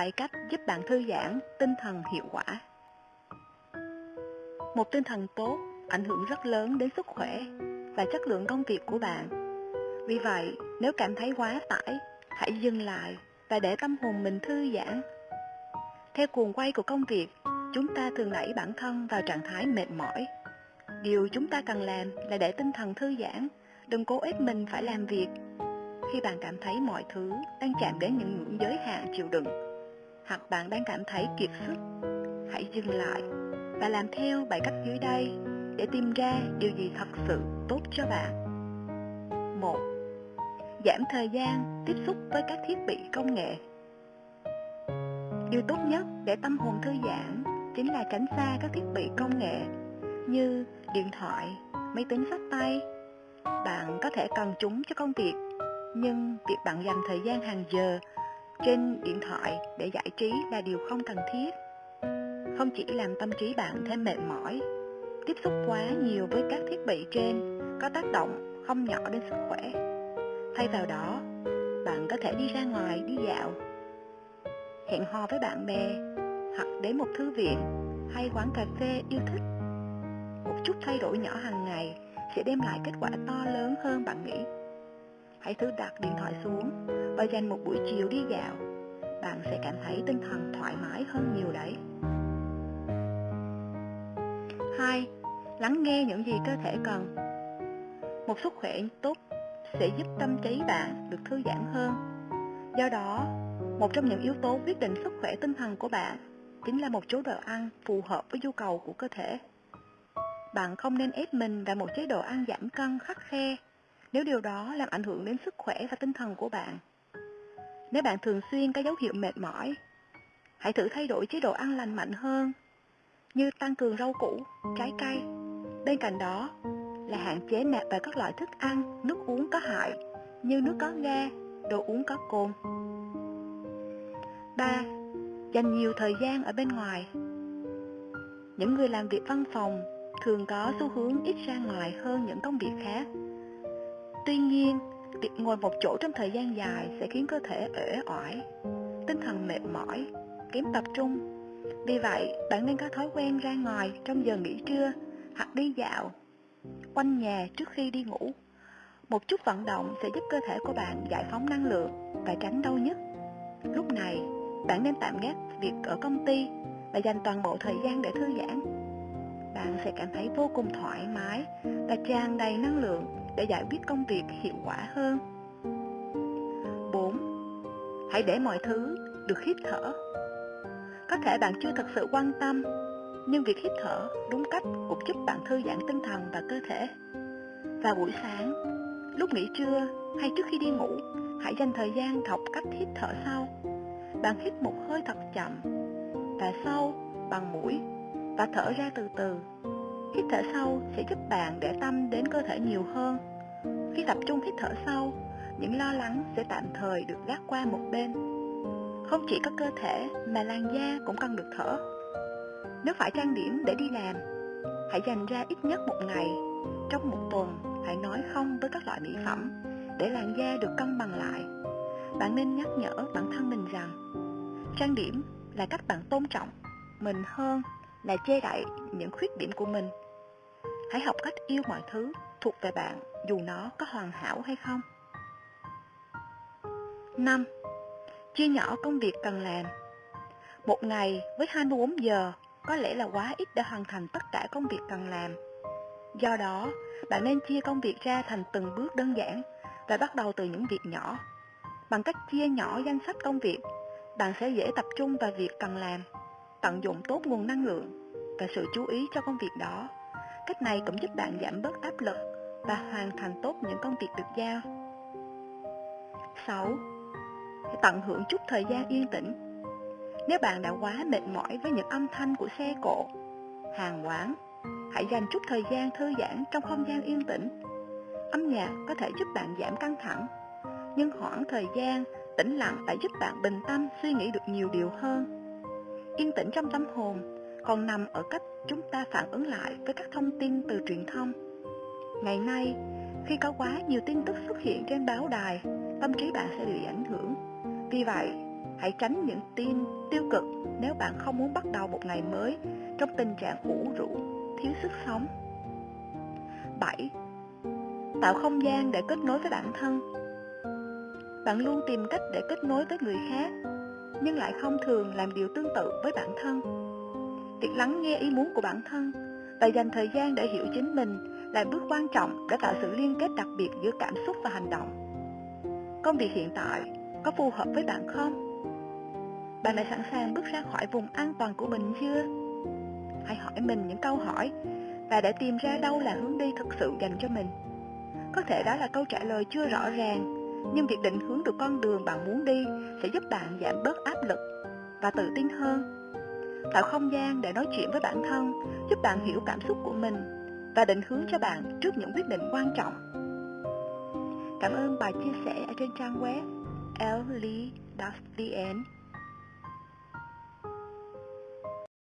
7 cách giúp bạn thư giãn, tinh thần hiệu quả. Một tinh thần tốt ảnh hưởng rất lớn đến sức khỏe và chất lượng công việc của bạn. Vì vậy, nếu cảm thấy quá tải, hãy dừng lại và để tâm hồn mình thư giãn. Theo cuồng quay của công việc, chúng ta thường đẩy bản thân vào trạng thái mệt mỏi. Điều chúng ta cần làm là để tinh thần thư giãn, đừng cố ép mình phải làm việc. Khi bạn cảm thấy mọi thứ đang chạm đến những ngưỡng giới hạn chịu đựng, hoặc bạn đang cảm thấy kiệt sức, hãy dừng lại và làm theo bài cách dưới đây để tìm ra điều gì thật sự tốt cho bạn. 1. Giảm thời gian tiếp xúc với các thiết bị công nghệ. Điều tốt nhất để tâm hồn thư giãn chính là tránh xa các thiết bị công nghệ như điện thoại, máy tính sách tay. Bạn có thể cần chúng cho công việc, nhưng việc bạn dành thời gian hàng giờ trên điện thoại để giải trí là điều không cần thiết. Không chỉ làm tâm trí bạn thêm mệt mỏi, tiếp xúc quá nhiều với các thiết bị trên có tác động không nhỏ đến sức khỏe. Thay vào đó, bạn có thể đi ra ngoài đi dạo, hẹn hò với bạn bè hoặc đến một thư viện hay quán cà phê yêu thích. Một chút thay đổi nhỏ hàng ngày sẽ đem lại kết quả to lớn hơn bạn nghĩ. Hãy thử đặt điện thoại xuống và dành một buổi chiều đi dạo. Bạn sẽ cảm thấy tinh thần thoải mái hơn nhiều đấy. 2. Lắng nghe những gì cơ thể cần Một sức khỏe tốt sẽ giúp tâm trí bạn được thư giãn hơn. Do đó, một trong những yếu tố quyết định sức khỏe tinh thần của bạn chính là một chế độ ăn phù hợp với nhu cầu của cơ thể. Bạn không nên ép mình vào một chế độ ăn giảm cân khắc khe nếu điều đó làm ảnh hưởng đến sức khỏe và tinh thần của bạn. Nếu bạn thường xuyên có dấu hiệu mệt mỏi, hãy thử thay đổi chế độ ăn lành mạnh hơn, như tăng cường rau củ, trái cây. Bên cạnh đó là hạn chế nạp vào các loại thức ăn, nước uống có hại như nước có ga, đồ uống có cồn. 3. Dành nhiều thời gian ở bên ngoài Những người làm việc văn phòng thường có xu hướng ít ra ngoài hơn những công việc khác. Tuy nhiên, việc ngồi một chỗ trong thời gian dài sẽ khiến cơ thể ể oải, tinh thần mệt mỏi, kém tập trung. Vì vậy, bạn nên có thói quen ra ngoài trong giờ nghỉ trưa hoặc đi dạo, quanh nhà trước khi đi ngủ. Một chút vận động sẽ giúp cơ thể của bạn giải phóng năng lượng và tránh đau nhức. Lúc này, bạn nên tạm gác việc ở công ty và dành toàn bộ thời gian để thư giãn. Bạn sẽ cảm thấy vô cùng thoải mái và tràn đầy năng lượng để giải quyết công việc hiệu quả hơn. 4. Hãy để mọi thứ được hít thở. Có thể bạn chưa thật sự quan tâm, nhưng việc hít thở đúng cách cũng giúp bạn thư giãn tinh thần và cơ thể. Vào buổi sáng, lúc nghỉ trưa hay trước khi đi ngủ, hãy dành thời gian học cách hít thở sâu bạn hít một hơi thật chậm và sâu bằng mũi và thở ra từ từ. Hít thở sâu sẽ giúp bạn để tâm đến cơ thể nhiều hơn. Khi tập trung hít thở sâu, những lo lắng sẽ tạm thời được gác qua một bên. Không chỉ có cơ thể mà làn da cũng cần được thở. Nếu phải trang điểm để đi làm, hãy dành ra ít nhất một ngày. Trong một tuần, hãy nói không với các loại mỹ phẩm để làn da được cân bằng lại bạn nên nhắc nhở bản thân mình rằng trang điểm là cách bạn tôn trọng mình hơn là che đậy những khuyết điểm của mình hãy học cách yêu mọi thứ thuộc về bạn dù nó có hoàn hảo hay không 5. Chia nhỏ công việc cần làm Một ngày với 24 giờ có lẽ là quá ít để hoàn thành tất cả công việc cần làm. Do đó, bạn nên chia công việc ra thành từng bước đơn giản và bắt đầu từ những việc nhỏ Bằng cách chia nhỏ danh sách công việc, bạn sẽ dễ tập trung vào việc cần làm, tận dụng tốt nguồn năng lượng và sự chú ý cho công việc đó. Cách này cũng giúp bạn giảm bớt áp lực và hoàn thành tốt những công việc được giao. 6. Tận hưởng chút thời gian yên tĩnh Nếu bạn đã quá mệt mỏi với những âm thanh của xe cộ, hàng quán, hãy dành chút thời gian thư giãn trong không gian yên tĩnh. Âm nhạc có thể giúp bạn giảm căng thẳng nhưng khoảng thời gian tĩnh lặng lại giúp bạn bình tâm suy nghĩ được nhiều điều hơn. Yên tĩnh trong tâm hồn còn nằm ở cách chúng ta phản ứng lại với các thông tin từ truyền thông. Ngày nay, khi có quá nhiều tin tức xuất hiện trên báo đài, tâm trí bạn sẽ bị ảnh hưởng. Vì vậy, Hãy tránh những tin tiêu cực nếu bạn không muốn bắt đầu một ngày mới trong tình trạng ủ rũ, thiếu sức sống. 7. Tạo không gian để kết nối với bản thân Bạn luôn tìm cách để kết nối với người khác, nhưng lại không thường làm điều tương tự với bản thân biết lắng nghe ý muốn của bản thân và dành thời gian để hiểu chính mình là bước quan trọng để tạo sự liên kết đặc biệt giữa cảm xúc và hành động. Công việc hiện tại có phù hợp với bạn không? Bạn đã sẵn sàng bước ra khỏi vùng an toàn của mình chưa? Hãy hỏi mình những câu hỏi và để tìm ra đâu là hướng đi thực sự dành cho mình. Có thể đó là câu trả lời chưa rõ ràng, nhưng việc định hướng được con đường bạn muốn đi sẽ giúp bạn giảm bớt áp lực và tự tin hơn. Tạo không gian để nói chuyện với bản thân, giúp bạn hiểu cảm xúc của mình và định hướng cho bạn trước những quyết định quan trọng. Cảm ơn bài chia sẻ ở trên trang web lly.vn